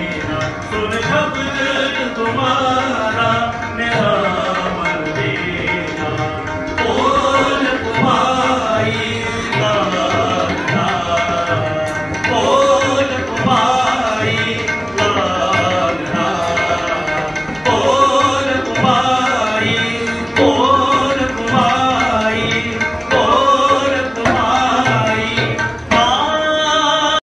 So Sonra kapıda tutma